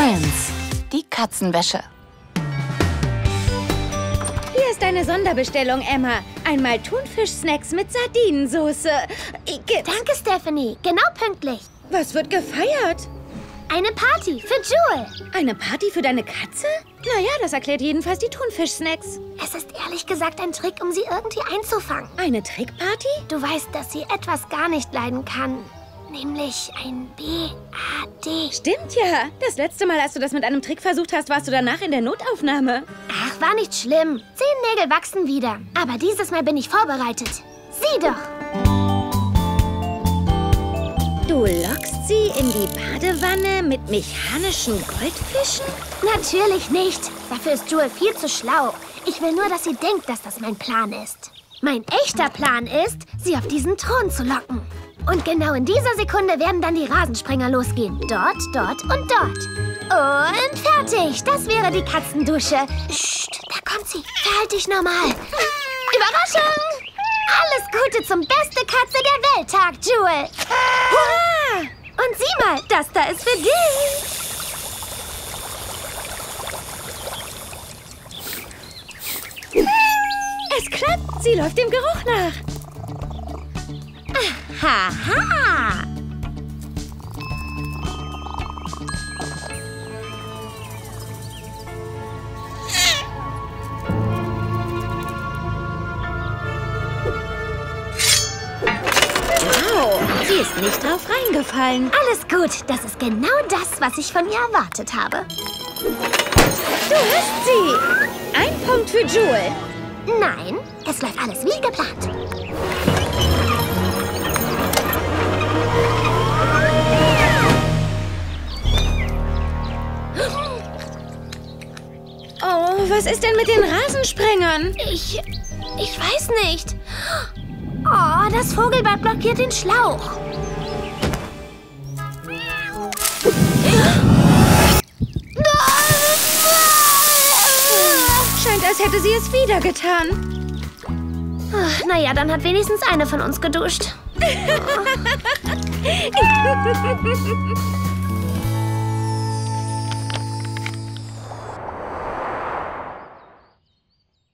Friends, die Katzenwäsche. Hier ist eine Sonderbestellung, Emma. Einmal Thunfisch-Snacks mit Sardinensoße. Igitt. Danke, Stephanie. Genau pünktlich. Was wird gefeiert? Eine Party für Jewel. Eine Party für deine Katze? Naja, das erklärt jedenfalls die Thunfisch-Snacks. Es ist ehrlich gesagt ein Trick, um sie irgendwie einzufangen. Eine Trickparty? Du weißt, dass sie etwas gar nicht leiden kann. Nämlich ein B-A-D. Stimmt ja. Das letzte Mal, als du das mit einem Trick versucht hast, warst du danach in der Notaufnahme. Ach, war nicht schlimm. Zehennägel wachsen wieder. Aber dieses Mal bin ich vorbereitet. Sieh doch. Du lockst sie in die Badewanne mit mechanischen Goldfischen? Natürlich nicht. Dafür ist Jewel viel zu schlau. Ich will nur, dass sie denkt, dass das mein Plan ist. Mein echter Plan ist, sie auf diesen Thron zu locken. Und genau in dieser Sekunde werden dann die Rasensprenger losgehen. Dort, dort und dort. Und fertig. Das wäre die Katzendusche. Psst, da kommt sie. Verhalte dich normal. Überraschung! Alles Gute zum beste Katze der Welt-Tag, Jewel. Hurra! Und sieh mal, das da ist für dich. Es klappt. Sie läuft dem Geruch nach. Haha! Wow, sie ist nicht drauf reingefallen. Alles gut. Das ist genau das, was ich von ihr erwartet habe. Du hast sie. Ein Punkt für Jewel. Nein, es läuft alles wie geplant. Was ist denn mit den Rasensprengern? Ich. Ich weiß nicht. Oh, das Vogelbad blockiert den Schlauch. Scheint, als hätte sie es wieder getan. Ach, naja, dann hat wenigstens eine von uns geduscht.